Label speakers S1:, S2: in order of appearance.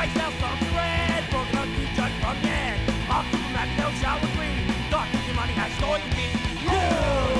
S1: myself some bread for country judge from there. Off to the map, no shall your money stolen me. Yeah!